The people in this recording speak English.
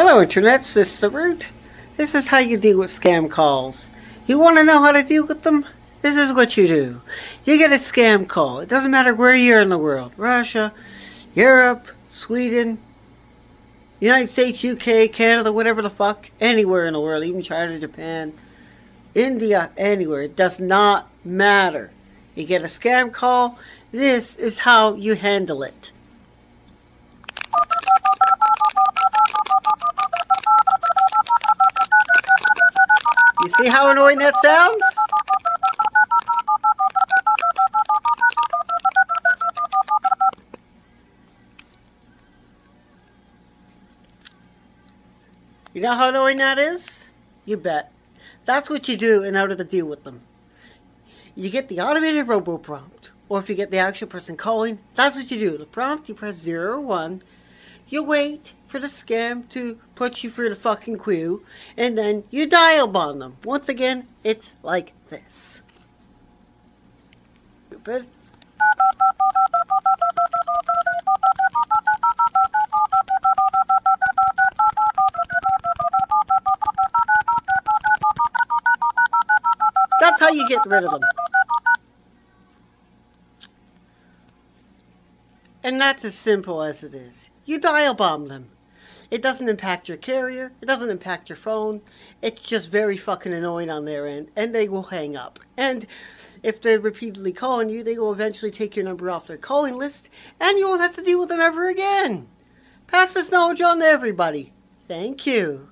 Hello Internet, the Root. This is how you deal with scam calls. You want to know how to deal with them? This is what you do. You get a scam call. It doesn't matter where you're in the world. Russia, Europe, Sweden, United States, UK, Canada, whatever the fuck. Anywhere in the world, even China, Japan, India, anywhere. It does not matter. You get a scam call. This is how you handle it. You see how annoying that sounds? You know how annoying that is? You bet. That's what you do in order to deal with them. You get the automated robo prompt, or if you get the actual person calling, that's what you do. The prompt, you press 0 or 1, you wait for the scam to put you through the fucking queue, and then you dial bomb them. Once again, it's like this. Stupid. That's how you get rid of them. And that's as simple as it is. You dial bomb them. It doesn't impact your carrier. It doesn't impact your phone. It's just very fucking annoying on their end, and they will hang up. And if they're repeatedly calling you, they will eventually take your number off their calling list, and you won't have to deal with them ever again. Pass this knowledge on to everybody. Thank you.